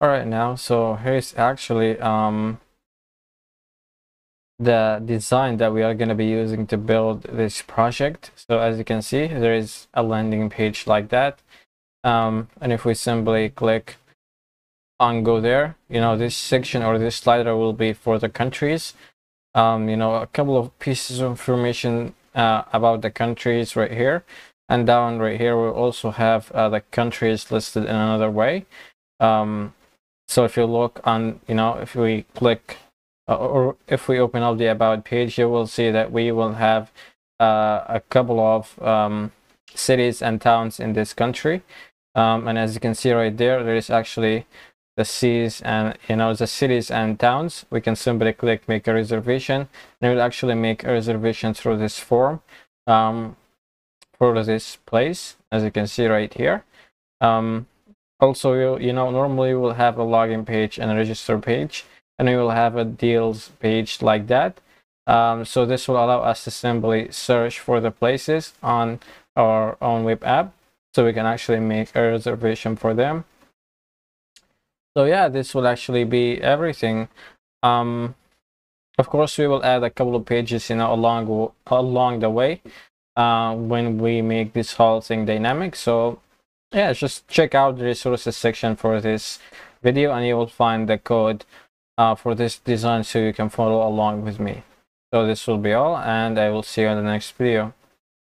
all right now so here's actually um the design that we are going to be using to build this project. So as you can see there is a landing page like that. Um, and if we simply click on go there you know this section or this slider will be for the countries. Um, you know a couple of pieces of information uh, about the countries right here. And down right here we'll also have uh, the countries listed in another way. Um, so if you look on you know if we click uh, or if we open up the about page you will see that we will have uh, a couple of um, cities and towns in this country. Um, and as you can see right there there is actually the cities and you know the cities and towns. We can simply click make a reservation and it will actually make a reservation through this form um, for this place as you can see right here. Um, also you, you know normally we'll have a login page and a register page and we will have a deals page like that. Um, so this will allow us to simply search for the places on our own web app so we can actually make a reservation for them. So yeah, this will actually be everything. Um, of course, we will add a couple of pages, you know, along along the way uh, when we make this whole thing dynamic. So yeah, just check out the resources section for this video and you will find the code uh, for this design so you can follow along with me. So this will be all and I will see you in the next video.